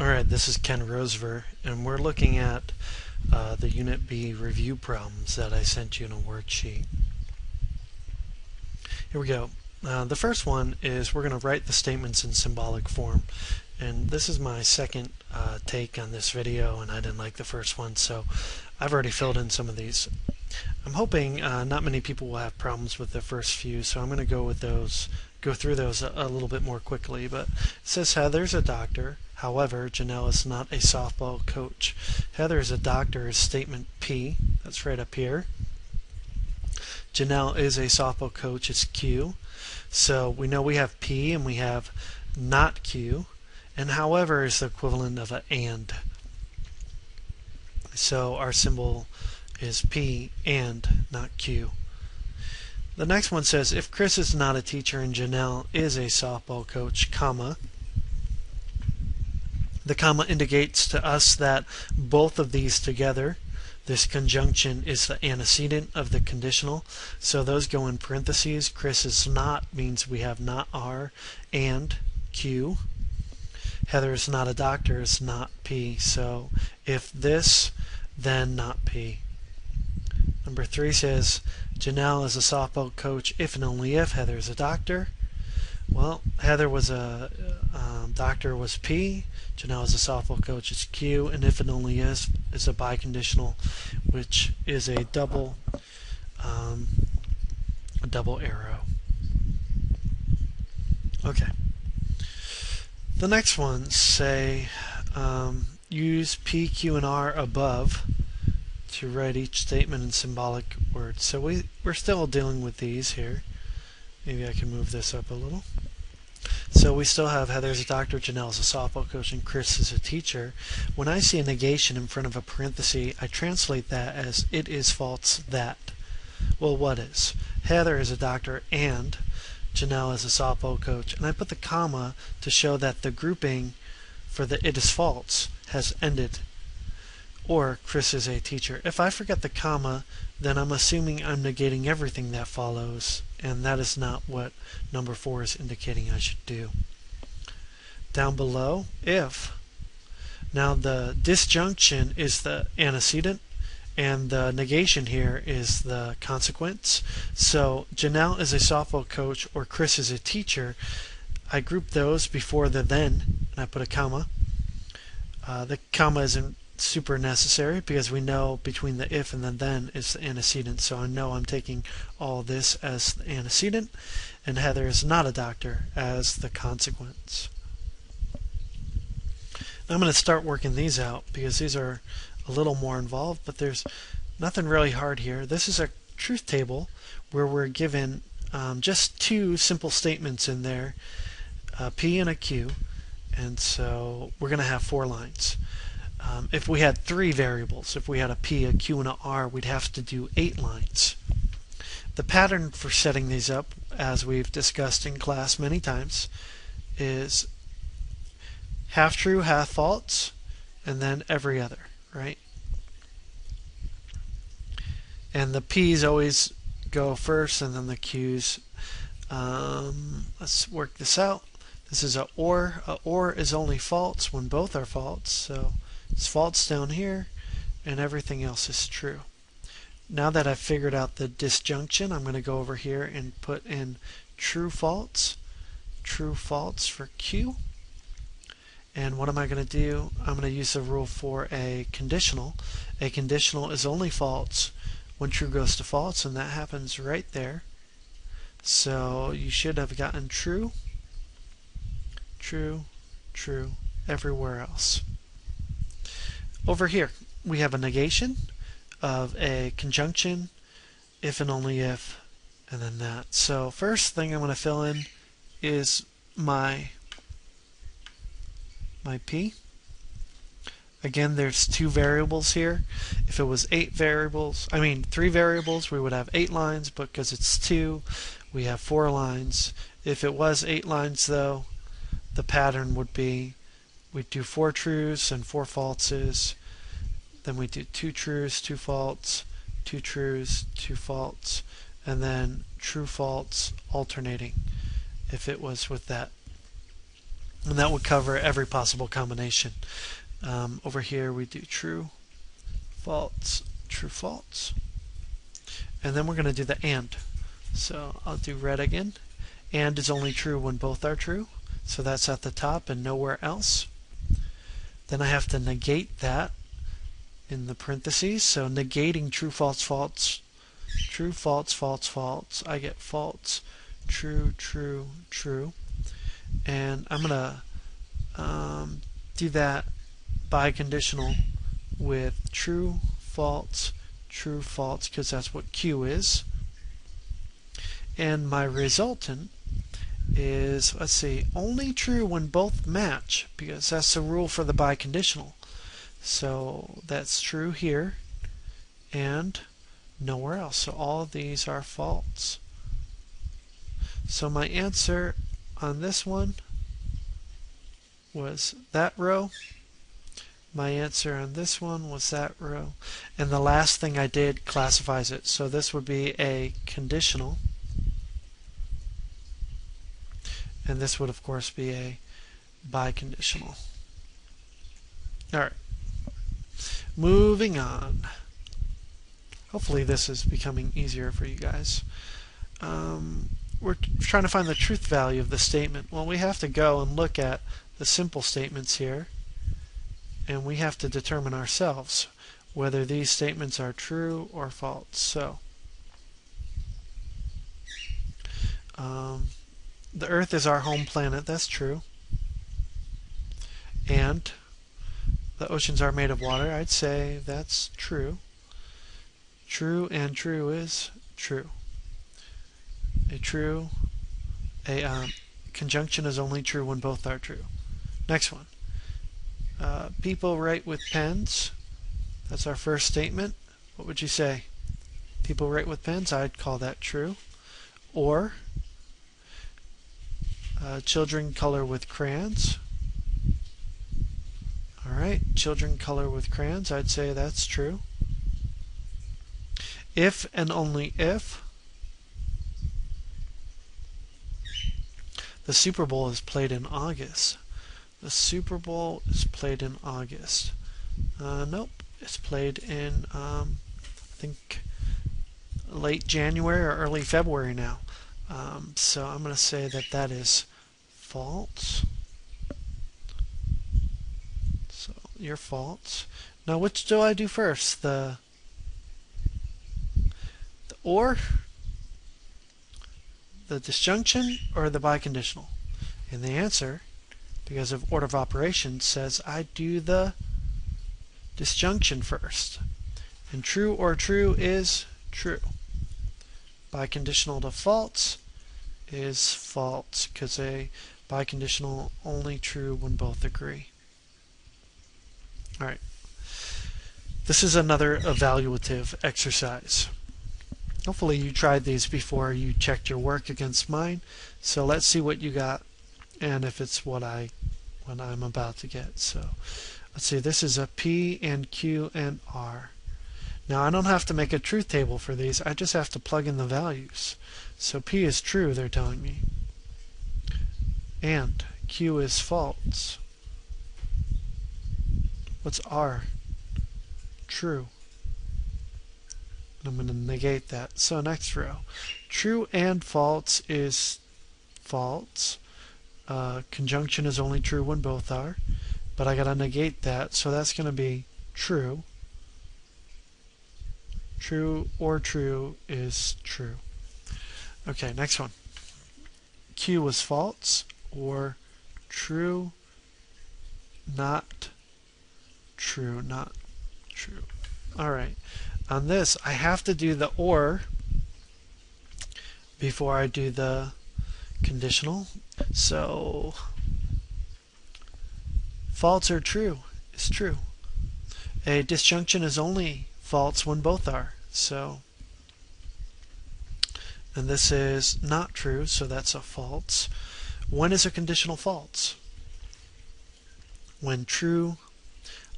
Alright, this is Ken Rosever, and we're looking at uh, the Unit B review problems that I sent you in a worksheet. Here we go. Uh, the first one is we're going to write the statements in symbolic form. And this is my second uh, take on this video, and I didn't like the first one, so I've already filled in some of these. I'm hoping uh, not many people will have problems with the first few, so I'm going to go with those, go through those a, a little bit more quickly. But it says Heather's a doctor. However, Janelle is not a softball coach. Heather is a doctor is statement P. That's right up here. Janelle is a softball coach. It's Q. So we know we have P and we have not Q. And however is the equivalent of an and. So our symbol is P and not Q. The next one says if Chris is not a teacher and Janelle is a softball coach, comma, the comma indicates to us that both of these together, this conjunction is the antecedent of the conditional. So those go in parentheses. Chris is not means we have not R and Q. Heather is not a doctor is not P. So if this, then not P. Number three says Janelle is a softball coach if and only if Heather is a doctor. Well, Heather was a um, doctor was P. Janelle is a softball coach is Q, and if and only is is a biconditional, which is a double um, a double arrow. Okay. The next ones say um, use P, Q, and R above to write each statement in symbolic words. So we, we're still dealing with these here. Maybe I can move this up a little. So we still have Heather's a doctor, Janelle's a softball coach, and Chris is a teacher. When I see a negation in front of a parenthesis, I translate that as it is false that. Well, what is? Heather is a doctor and Janelle is a softball coach. And I put the comma to show that the grouping for the it is false has ended. Or Chris is a teacher. If I forget the comma, then I'm assuming I'm negating everything that follows and that is not what number 4 is indicating I should do. Down below, if. Now the disjunction is the antecedent and the negation here is the consequence. So Janelle is a softball coach or Chris is a teacher. I group those before the then and I put a comma. Uh, the comma isn't super necessary because we know between the if and the then is the antecedent. So I know I'm taking all this as the antecedent and Heather is not a doctor as the consequence. I'm going to start working these out because these are a little more involved, but there's nothing really hard here. This is a truth table where we're given um, just two simple statements in there, a P and a Q, and so we're going to have four lines. Um, if we had three variables, if we had a P, a Q, and a R, we'd have to do eight lines. The pattern for setting these up, as we've discussed in class many times, is half true, half false, and then every other, right? And the P's always go first, and then the Q's. Um, let's work this out. This is a OR. A OR is only false when both are false, so it's false down here, and everything else is true. Now that I've figured out the disjunction, I'm going to go over here and put in true false, true false for Q. And what am I going to do? I'm going to use the rule for a conditional. A conditional is only false when true goes to false, and that happens right there. So you should have gotten true, true, true everywhere else. Over here, we have a negation of a conjunction, if and only if, and then that. So first thing I'm going to fill in is my my p. Again, there's two variables here. If it was eight variables, I mean three variables, we would have eight lines, but because it's two, we have four lines. If it was eight lines, though, the pattern would be we'd do four truths and four falses. Then we do two truths, two false, two truths, two false, and then true false alternating if it was with that. And that would cover every possible combination. Um, over here we do true, false, true, false. And then we're going to do the AND. So I'll do red again. AND is only true when both are true. So that's at the top and nowhere else. Then I have to negate that in the parentheses. So negating true, false, false, true, false, false, false. I get false, true, true, true. And I'm going to um, do that biconditional with true, false, true, false, because that's what Q is. And my resultant is, let's see, only true when both match, because that's the rule for the biconditional. So that's true here, and nowhere else. So all of these are false. So my answer on this one was that row. My answer on this one was that row. And the last thing I did classifies it. So this would be a conditional. And this would, of course, be a biconditional. All right. Moving on. Hopefully this is becoming easier for you guys. Um, we're trying to find the truth value of the statement. Well, we have to go and look at the simple statements here, and we have to determine ourselves whether these statements are true or false. So, um, the Earth is our home planet. That's true. And the oceans are made of water. I'd say that's true. True and true is true. A true, a um, conjunction is only true when both are true. Next one. Uh, people write with pens. That's our first statement. What would you say? People write with pens. I'd call that true. Or uh, children color with crayons. Right, children color with crayons. I'd say that's true. If and only if the Super Bowl is played in August. The Super Bowl is played in August. Uh, nope, it's played in, um, I think, late January or early February now. Um, so I'm going to say that that is false. So your false. Now which do I do first? The, the or, the disjunction, or the biconditional? And the answer, because of order of operations, says I do the disjunction first. And true or true is true. Biconditional to false is false because a biconditional only true when both agree. Alright. This is another evaluative exercise. Hopefully you tried these before you checked your work against mine. So let's see what you got and if it's what I what I'm about to get. So let's see, this is a P and Q and R. Now I don't have to make a truth table for these, I just have to plug in the values. So P is true, they're telling me and Q is false. What's R? True. I'm going to negate that. So next row. True and false is false. Uh, conjunction is only true when both are. But I got to negate that. So that's going to be true. True or true is true. Okay, next one. Q was false or true, not true, not true. All right. On this, I have to do the or before I do the conditional. So, false or true is true. A disjunction is only false when both are. So, and this is not true, so that's a false. When is a conditional false? When true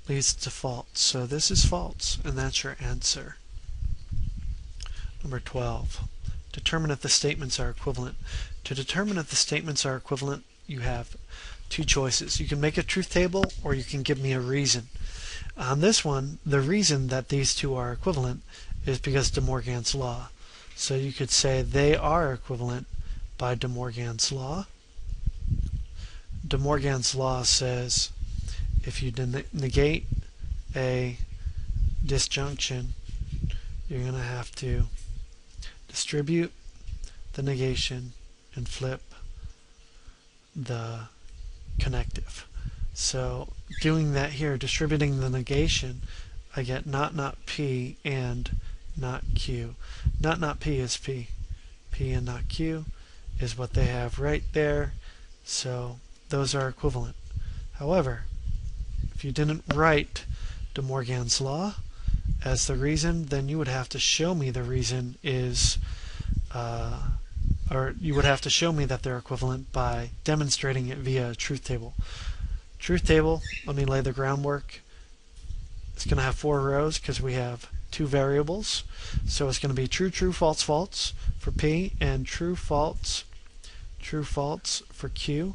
leads to false. So this is false, and that's your answer. Number 12. Determine if the statements are equivalent. To determine if the statements are equivalent, you have two choices. You can make a truth table or you can give me a reason. On this one, the reason that these two are equivalent is because De Morgan's law. So you could say they are equivalent by De Morgan's law. De Morgan's law says if you negate a disjunction, you're going to have to distribute the negation and flip the connective. So doing that here, distributing the negation, I get not not P and not Q. Not not P is P. P and not Q is what they have right there. So those are equivalent. However, if you didn't write De Morgan's law as the reason, then you would have to show me the reason is uh, or you would have to show me that they're equivalent by demonstrating it via a truth table. Truth table, let me lay the groundwork. It's going to have four rows because we have two variables. So it's going to be true, true, false, false for P and true, false, true, false for Q.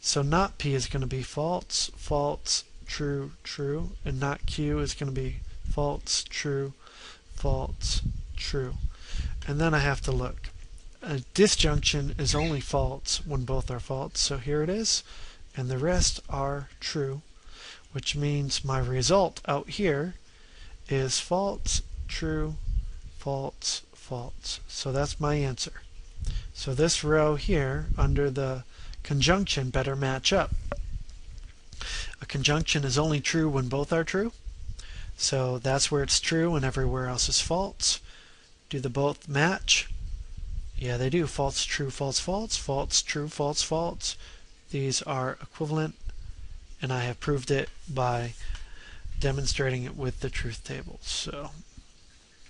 So not P is going to be false, false, true, true, and not Q is going to be false, true, false, true. And then I have to look a disjunction is only false when both are false. So here it is, and the rest are true, which means my result out here is false, true, false, false. So that's my answer. So this row here under the conjunction better match up. A conjunction is only true when both are true. So that's where it's true and everywhere else is false. Do the both match? Yeah, they do. False, true, false, false, false, true, false, false. These are equivalent, and I have proved it by demonstrating it with the truth table. So